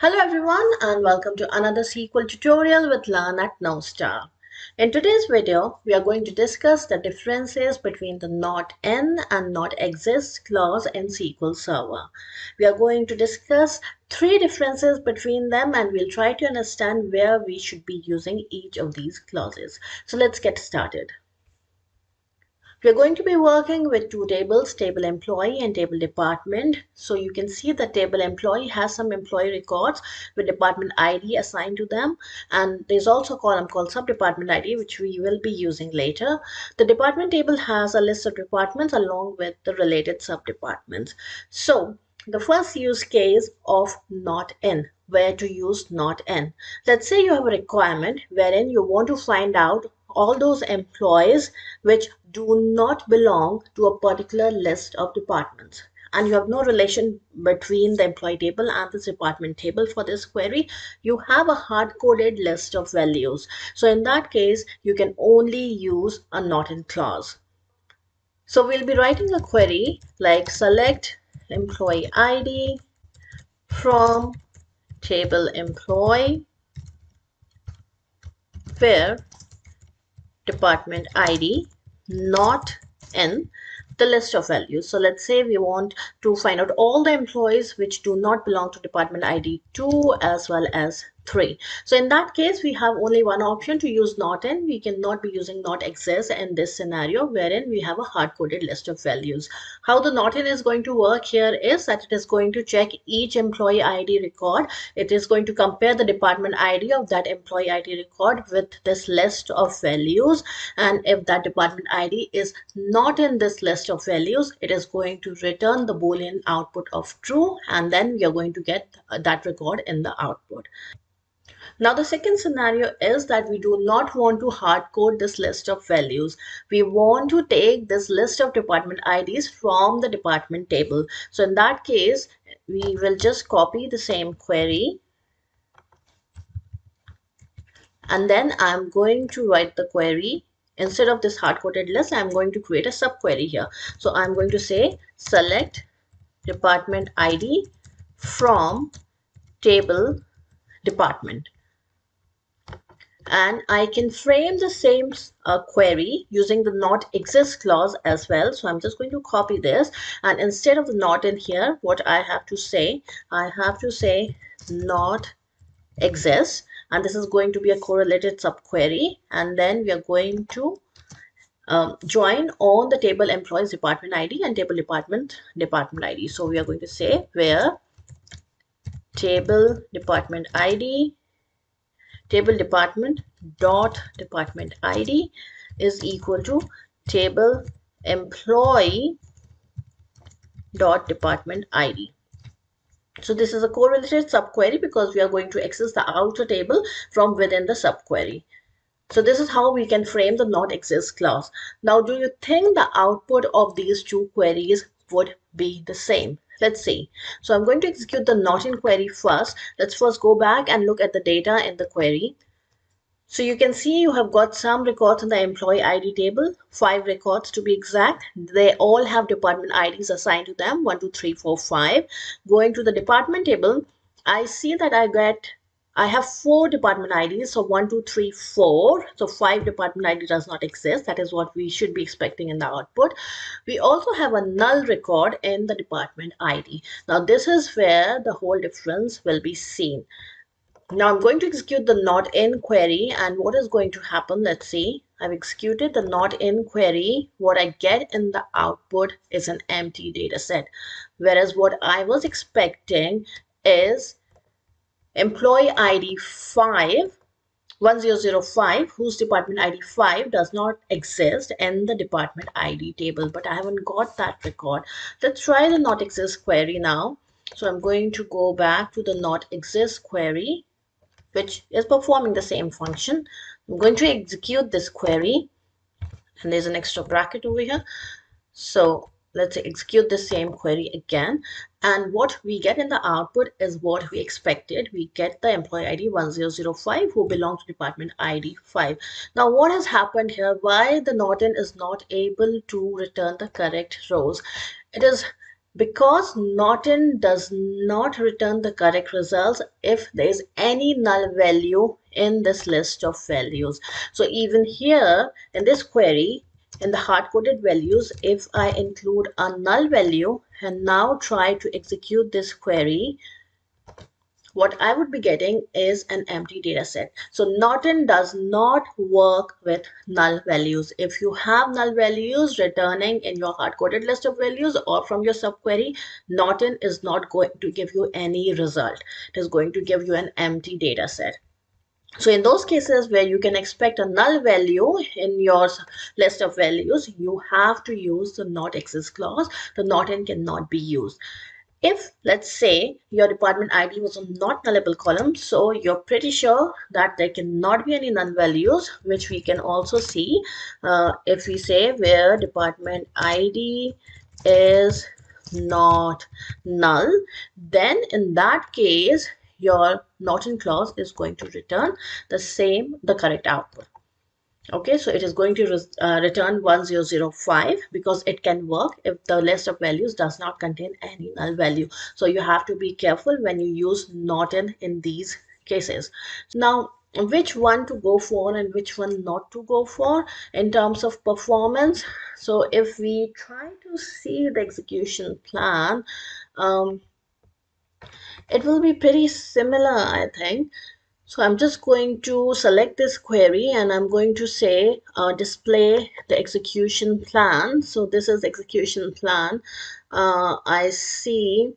Hello everyone and welcome to another SQL tutorial with Learn at Knowstar. In today's video, we are going to discuss the differences between the not in and not exist clause in SQL Server. We are going to discuss three differences between them and we'll try to understand where we should be using each of these clauses. So let's get started. We're going to be working with two tables, table employee and table department. So you can see the table employee has some employee records with department ID assigned to them. And there's also a column called subdepartment ID, which we will be using later. The department table has a list of departments along with the related subdepartments. So the first use case of not in where to use not in let's say you have a requirement wherein you want to find out all those employees which do not belong to a particular list of departments and you have no relation between the employee table and this department table for this query, you have a hard-coded list of values. So in that case, you can only use a not in clause. So we'll be writing a query like select employee ID from table employee where department ID not in the list of values. So let's say we want to find out all the employees which do not belong to department ID 2 as well as 3. So in that case, we have only one option to use not in. We cannot be using not exists in this scenario wherein we have a hard-coded list of values. How the not in is going to work here is that it is going to check each employee ID record. It is going to compare the department ID of that employee ID record with this list of values. And if that department ID is not in this list of values, it is going to return the boolean output of true and then we are going to get that record in the output. Now the second scenario is that we do not want to hard code this list of values. We want to take this list of department IDs from the department table. So in that case, we will just copy the same query. And then I'm going to write the query. Instead of this hard-coded list, I'm going to create a subquery here. So I'm going to say select department ID from table department and I can frame the same uh, query using the not exist clause as well. So I'm just going to copy this and instead of the not in here, what I have to say, I have to say not exist and this is going to be a correlated subquery and then we are going to um, join on the table employees department ID and table department department ID. So we are going to say where table department ID table department dot department id is equal to table employee dot department id so this is a correlated subquery because we are going to access the outer table from within the subquery. So this is how we can frame the not exist clause now do you think the output of these two queries would be the same Let's see. So I'm going to execute the not in query first. Let's first go back and look at the data in the query. So you can see you have got some records in the employee ID table, five records to be exact. They all have department IDs assigned to them, one, two, three, four, five. Going to the department table, I see that I get I have four department IDs. So one, two, three, four. So five department ID does not exist. That is what we should be expecting in the output. We also have a null record in the department ID. Now this is where the whole difference will be seen. Now I'm going to execute the not in query and what is going to happen? Let's see. I've executed the not in query. What I get in the output is an empty data set. Whereas what I was expecting is employee ID 5 1005 whose department ID 5 does not exist in the department ID table but I haven't got that record. Let's try the not exist query now. So I'm going to go back to the not exist query which is performing the same function. I'm going to execute this query and there's an extra bracket over here. So let's say execute the same query again. And what we get in the output is what we expected. We get the employee id 1005 who belongs to department id 5 now what has happened here? Why the not in is not able to return the correct rows? It is because NOT-IN does not return the correct results if there is any null value in this list of values. So even here in this query, in the hard-coded values, if I include a null value and now try to execute this query, what I would be getting is an empty data set. So NOT-IN does not work with null values. If you have null values returning in your hard-coded list of values or from your subquery, NOT-IN is not going to give you any result. It is going to give you an empty data set. So in those cases where you can expect a null value in your list of values, you have to use the not exist clause. The not in cannot be used if let's say your department id was a not nullable column so you're pretty sure that there cannot be any null values which we can also see uh, if we say where department id is not null then in that case your not in clause is going to return the same the correct output. Okay so it is going to uh, return 1005 because it can work if the list of values does not contain any null value. So you have to be careful when you use not in in these cases. Now which one to go for and which one not to go for in terms of performance? So if we try to see the execution plan um, it will be pretty similar i think so I'm just going to select this query and I'm going to say uh, display the execution plan. So this is execution plan. Uh, I see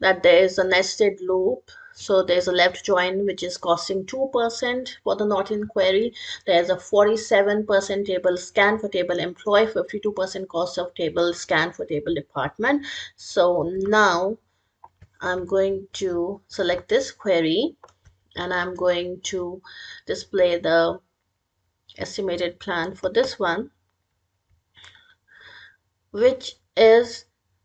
that there is a nested loop. So there's a left join which is costing 2% for the not in query. There's a 47% table scan for table employee, 52% cost of table scan for table department. So now I'm going to select this query and I'm going to display the estimated plan for this one which is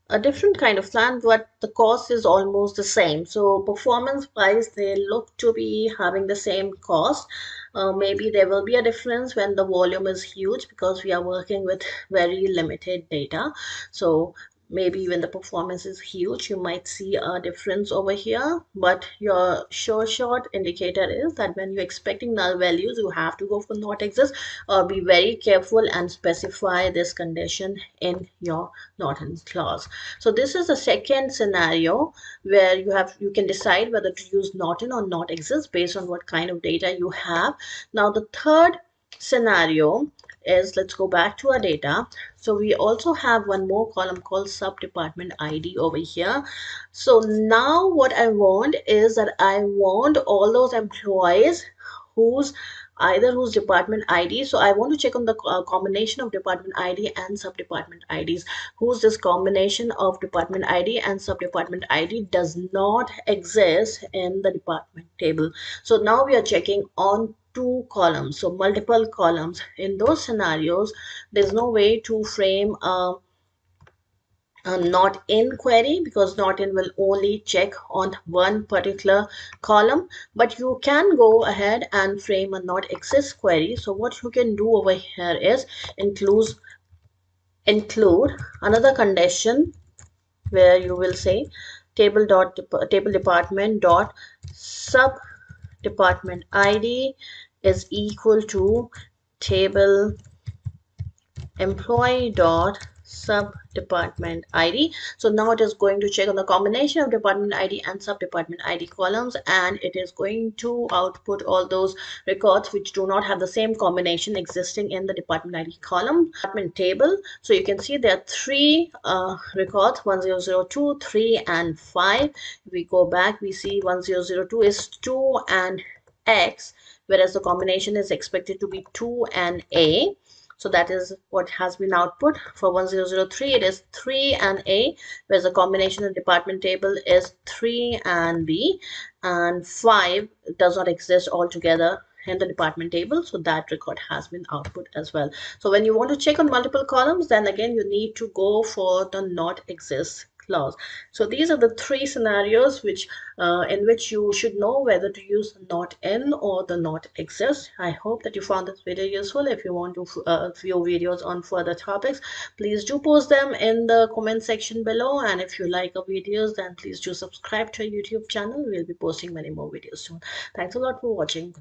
a different kind of plan but the cost is almost the same. So performance wise they look to be having the same cost. Uh, maybe there will be a difference when the volume is huge because we are working with very limited data. So maybe when the performance is huge you might see a difference over here. But your sure shot indicator is that when you're expecting null values you have to go for not exist. Or be very careful and specify this condition in your not in clause. So this is the second scenario where you have you can decide whether to use not in or not exist based on what kind of data you have. Now the third scenario is let's go back to our data. So we also have one more column called sub department id over here. So now what i want is that i want all those employees whose either whose department id so i want to check on the uh, combination of department id and sub department ids whose this combination of department id and sub department id does not exist in the department table. So now we are checking on two columns so multiple columns. In those scenarios there's no way to frame a, a not in query because not in will only check on one particular column. But you can go ahead and frame a not exist query. So what you can do over here is include include another condition where you will say table dot table department dot sub department id is equal to table employee dot sub department id so now it is going to check on the combination of department id and sub department id columns and it is going to output all those records which do not have the same combination existing in the department id column. Department table. So you can see there are three uh, records 1002 3 and 5 if we go back we see 1002 is 2 and x whereas the combination is expected to be 2 and a. So that is what has been output. For 1003 it is 3 and a whereas the combination of department table is 3 and b. And 5 does not exist altogether in the department table so that record has been output as well. So when you want to check on multiple columns then again you need to go for the not exist clause so these are the three scenarios which uh, in which you should know whether to use not in or the not exist. I hope that you found this video useful. If you want to uh, view videos on further topics please do post them in the comment section below. And if you like our videos then please do subscribe to our youtube channel. We'll be posting many more videos soon. Thanks a lot for watching